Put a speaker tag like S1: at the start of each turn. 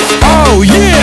S1: Oh yeah!